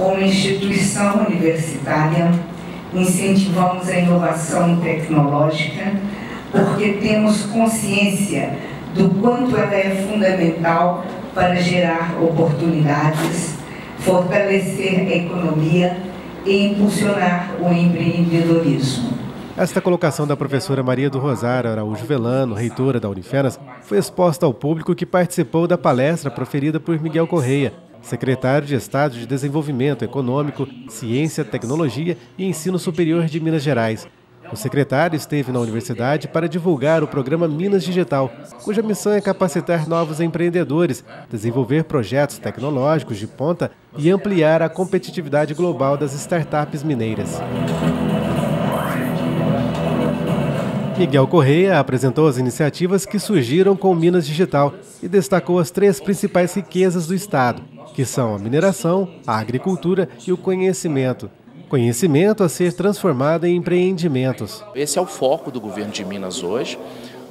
como instituição universitária, incentivamos a inovação tecnológica porque temos consciência do quanto ela é fundamental para gerar oportunidades, fortalecer a economia e impulsionar o empreendedorismo. Esta colocação da professora Maria do Rosário Araújo Velano, reitora da Unifenas, foi exposta ao público que participou da palestra proferida por Miguel Correia, secretário de Estado de Desenvolvimento Econômico, Ciência, Tecnologia e Ensino Superior de Minas Gerais. O secretário esteve na universidade para divulgar o programa Minas Digital, cuja missão é capacitar novos empreendedores, desenvolver projetos tecnológicos de ponta e ampliar a competitividade global das startups mineiras. Miguel Correia apresentou as iniciativas que surgiram com Minas Digital e destacou as três principais riquezas do Estado, que são a mineração, a agricultura e o conhecimento. Conhecimento a ser transformado em empreendimentos. Esse é o foco do governo de Minas hoje,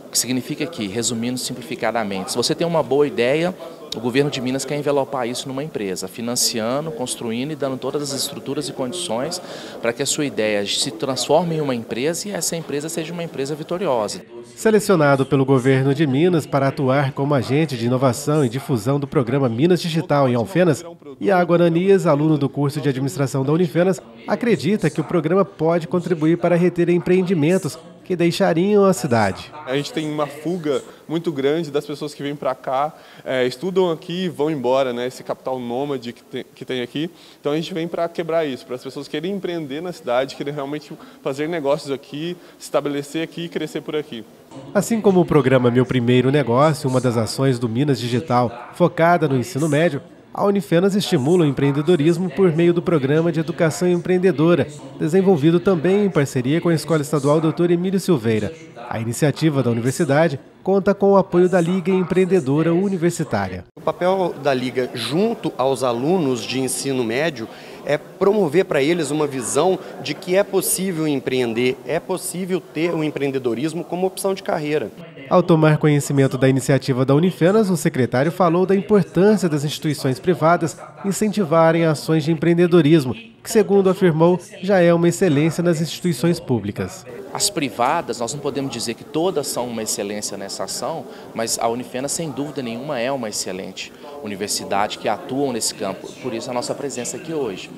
o que significa que, resumindo simplificadamente, se você tem uma boa ideia, o governo de Minas quer envelopar isso numa empresa, financiando, construindo e dando todas as estruturas e condições para que a sua ideia se transforme em uma empresa e essa empresa seja uma empresa vitoriosa. Selecionado pelo governo de Minas para atuar como agente de inovação e difusão do programa Minas Digital em Alfenas, Iago Ananias, aluno do curso de administração da Unifenas, acredita que o programa pode contribuir para reter empreendimentos que deixariam a cidade. A gente tem uma fuga muito grande das pessoas que vêm para cá, é, estudam aqui e vão embora, né? esse capital nômade que tem, que tem aqui. Então a gente vem para quebrar isso, para as pessoas querem empreender na cidade, querem realmente fazer negócios aqui, se estabelecer aqui e crescer por aqui. Assim como o programa Meu Primeiro Negócio, uma das ações do Minas Digital focada no ensino médio, a Unifenas estimula o empreendedorismo por meio do Programa de Educação Empreendedora, desenvolvido também em parceria com a Escola Estadual Dr. Emílio Silveira. A iniciativa da universidade conta com o apoio da Liga Empreendedora Universitária. O papel da Liga junto aos alunos de ensino médio é promover para eles uma visão de que é possível empreender, é possível ter o empreendedorismo como opção de carreira. Ao tomar conhecimento da iniciativa da Unifenas, o secretário falou da importância das instituições privadas incentivarem ações de empreendedorismo, que, segundo afirmou, já é uma excelência nas instituições públicas. As privadas, nós não podemos dizer que todas são uma excelência nessa ação, mas a Unifenas, sem dúvida nenhuma, é uma excelente universidade que atua nesse campo, por isso a nossa presença aqui hoje.